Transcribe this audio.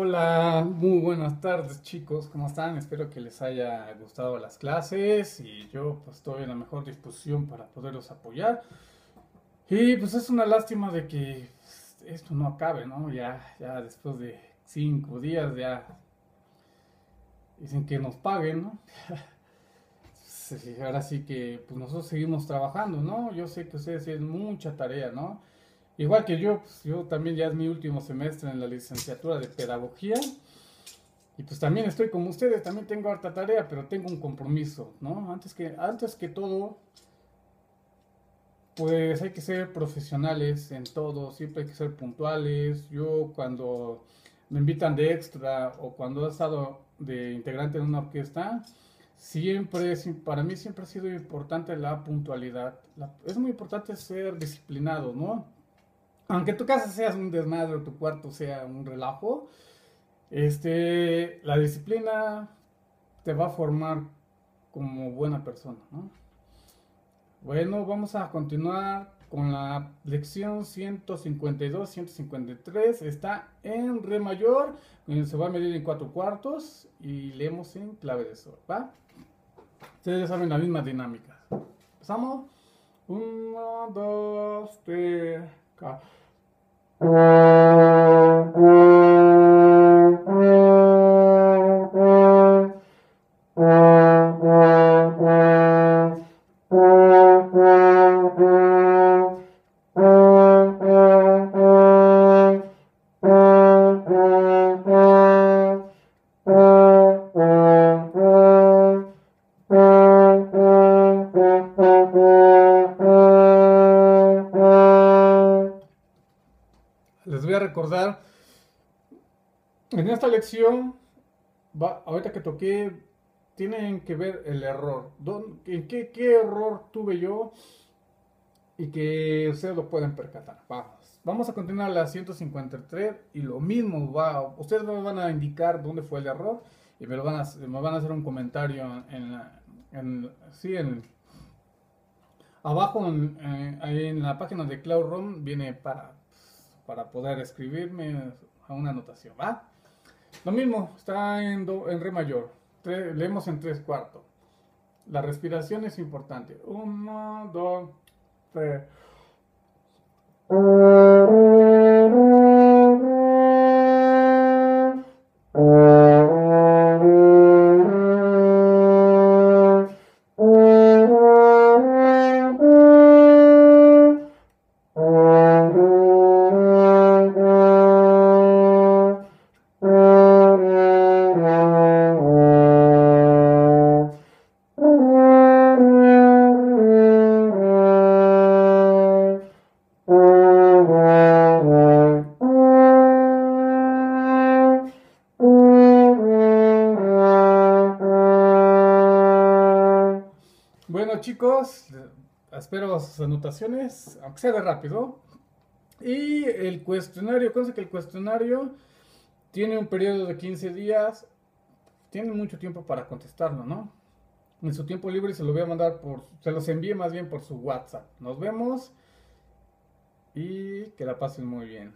Hola, muy buenas tardes chicos, ¿cómo están? Espero que les haya gustado las clases y yo pues estoy en la mejor disposición para poderlos apoyar. Y pues es una lástima de que esto no acabe, ¿no? Ya, ya después de cinco días ya dicen que nos paguen, ¿no? Ahora sí que pues nosotros seguimos trabajando, ¿no? Yo sé que ustedes tienen mucha tarea, ¿no? Igual que yo, pues yo también ya es mi último semestre en la licenciatura de pedagogía. Y pues también estoy como ustedes, también tengo harta tarea, pero tengo un compromiso, ¿no? Antes que, antes que todo, pues hay que ser profesionales en todo, siempre hay que ser puntuales. Yo cuando me invitan de extra o cuando he estado de integrante en una orquesta, siempre, para mí siempre ha sido importante la puntualidad. es muy importante ser disciplinado, ¿no? Aunque tu casa sea un desmadre o tu cuarto sea un relajo, este, la disciplina te va a formar como buena persona, ¿no? Bueno, vamos a continuar con la lección 152, 153. Está en re mayor, se va a medir en cuatro cuartos y leemos en clave de sol, ¿va? Ustedes ya saben la misma dinámica. Empezamos. Uno, dos, tres, ca. Thank cuatro. recordar, en esta lección, ahorita que toqué, tienen que ver el error. ¿En qué, error tuve yo? Y que ustedes lo pueden percatar. Vamos. Vamos a continuar la 153 y lo mismo va. Ustedes me van a indicar dónde fue el error y me, lo van, a, me van a hacer un comentario en, la, en, sí, en, abajo en, en, la página de CloudRoom viene para para poder escribirme a una anotación, ¿va? Lo mismo, está en, en re mayor. leemos en tres cuartos. La respiración es importante. Uno, dos, tres. Chicos, espero sus anotaciones, aunque sea de rápido. Y el cuestionario, cosa que el cuestionario tiene un periodo de 15 días, tiene mucho tiempo para contestarlo, ¿no? En su tiempo libre se lo voy a mandar por, se los envíe más bien por su WhatsApp. Nos vemos y que la pasen muy bien.